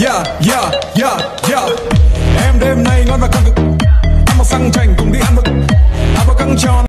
yeah yeah yeah yeah. Em đêm nay ngon và căng cực ăn mặc sang chảnh cùng đi ăn một Ăn một căng tròn.